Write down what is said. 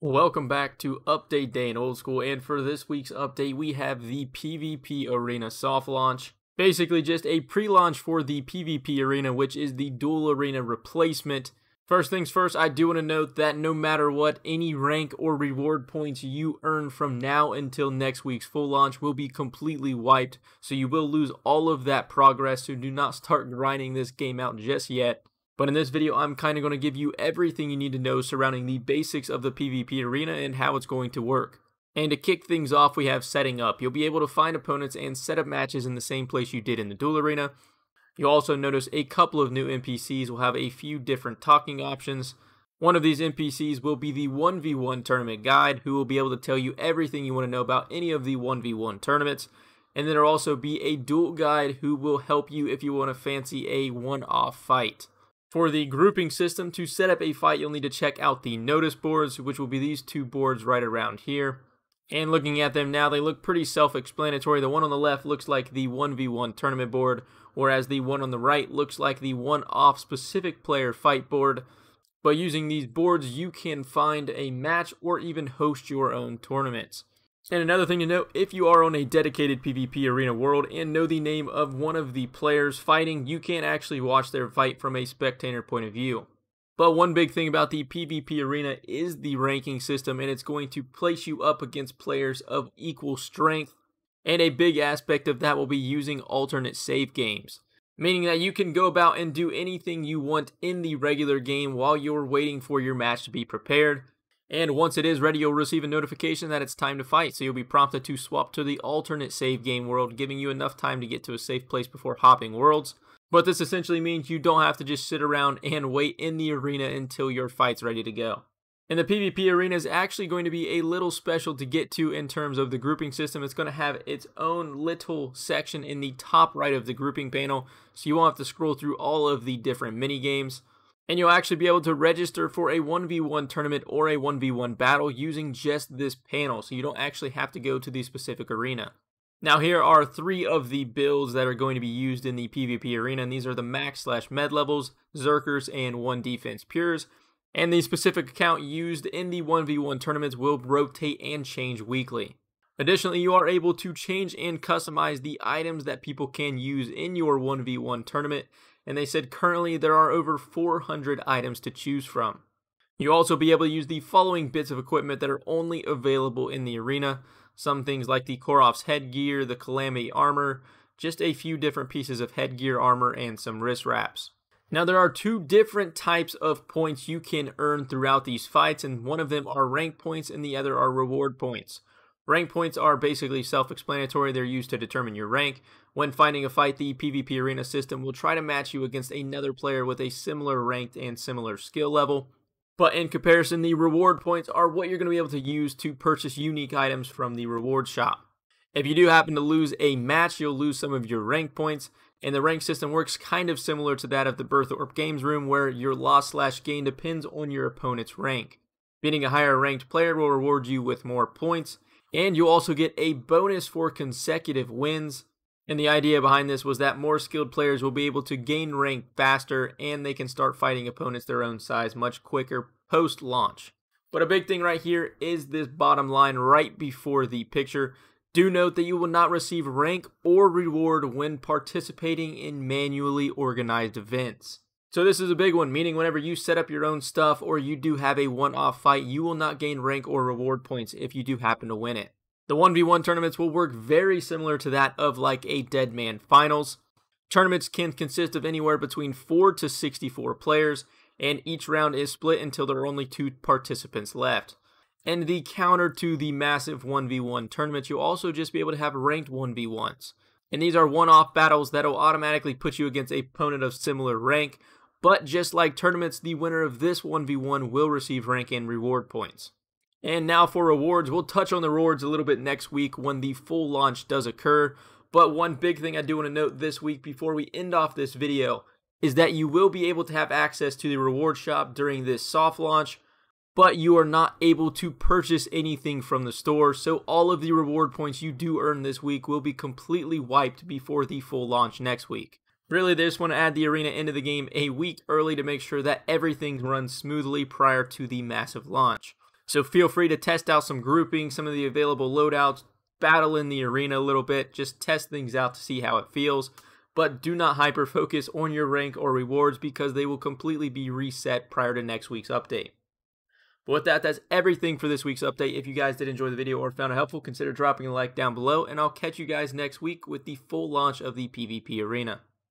Welcome back to Update Day in Old School, and for this week's update, we have the PvP Arena soft launch. Basically, just a pre launch for the PvP Arena, which is the duel Arena replacement. First things first, I do want to note that no matter what, any rank or reward points you earn from now until next week's full launch will be completely wiped, so you will lose all of that progress, so do not start grinding this game out just yet. But in this video, I'm kind of going to give you everything you need to know surrounding the basics of the PvP arena and how it's going to work. And to kick things off, we have setting up. You'll be able to find opponents and set up matches in the same place you did in the duel arena. You'll also notice a couple of new NPCs will have a few different talking options. One of these NPCs will be the 1v1 tournament guide, who will be able to tell you everything you want to know about any of the 1v1 tournaments. And then there'll also be a duel guide who will help you if you want to fancy a one-off fight. For the grouping system, to set up a fight, you'll need to check out the notice boards, which will be these two boards right around here. And looking at them now, they look pretty self-explanatory. The one on the left looks like the 1v1 tournament board, whereas the one on the right looks like the one-off specific player fight board. By using these boards, you can find a match or even host your own tournaments. And another thing to note, if you are on a dedicated PvP arena world and know the name of one of the players fighting, you can't actually watch their fight from a spectator point of view. But one big thing about the PvP arena is the ranking system and it's going to place you up against players of equal strength. And a big aspect of that will be using alternate save games. Meaning that you can go about and do anything you want in the regular game while you're waiting for your match to be prepared. And once it is ready, you'll receive a notification that it's time to fight, so you'll be prompted to swap to the alternate save game world, giving you enough time to get to a safe place before hopping worlds. But this essentially means you don't have to just sit around and wait in the arena until your fight's ready to go. And the PvP arena is actually going to be a little special to get to in terms of the grouping system. It's going to have its own little section in the top right of the grouping panel, so you won't have to scroll through all of the different mini games and you'll actually be able to register for a 1v1 tournament or a 1v1 battle using just this panel, so you don't actually have to go to the specific arena. Now here are three of the builds that are going to be used in the PvP arena, and these are the max slash med levels, Zerkers, and 1 defense pures. And the specific account used in the 1v1 tournaments will rotate and change weekly. Additionally, you are able to change and customize the items that people can use in your 1v1 tournament, and they said currently there are over 400 items to choose from. You'll also be able to use the following bits of equipment that are only available in the arena. Some things like the Koriff's headgear, the Calamity armor, just a few different pieces of headgear armor, and some wrist wraps. Now, there are two different types of points you can earn throughout these fights, and one of them are rank points and the other are reward points. Rank points are basically self explanatory, they're used to determine your rank. When fighting a fight, the PvP arena system will try to match you against another player with a similar ranked and similar skill level. But in comparison, the reward points are what you're going to be able to use to purchase unique items from the reward shop. If you do happen to lose a match, you'll lose some of your rank points, and the rank system works kind of similar to that of the Burthorpe Games Room, where your loss slash gain depends on your opponent's rank. Beating a higher ranked player will reward you with more points, and you also get a bonus for consecutive wins. And the idea behind this was that more skilled players will be able to gain rank faster and they can start fighting opponents their own size much quicker post launch. But a big thing right here is this bottom line right before the picture. Do note that you will not receive rank or reward when participating in manually organized events. So this is a big one, meaning whenever you set up your own stuff or you do have a one-off fight, you will not gain rank or reward points if you do happen to win it. The 1v1 tournaments will work very similar to that of like a Deadman Finals. Tournaments can consist of anywhere between 4 to 64 players, and each round is split until there are only two participants left. And the counter to the massive 1v1 tournaments, you'll also just be able to have ranked 1v1s. And these are one off battles that will automatically put you against a opponent of similar rank, but just like tournaments, the winner of this 1v1 will receive rank and reward points. And now for rewards, we'll touch on the rewards a little bit next week when the full launch does occur. But one big thing I do want to note this week before we end off this video is that you will be able to have access to the reward shop during this soft launch, but you are not able to purchase anything from the store. So all of the reward points you do earn this week will be completely wiped before the full launch next week. Really, they just want to add the arena into the game a week early to make sure that everything runs smoothly prior to the massive launch. So feel free to test out some grouping, some of the available loadouts, battle in the arena a little bit, just test things out to see how it feels. But do not hyper focus on your rank or rewards because they will completely be reset prior to next week's update. But with that, that's everything for this week's update. If you guys did enjoy the video or found it helpful, consider dropping a like down below, and I'll catch you guys next week with the full launch of the PvP Arena.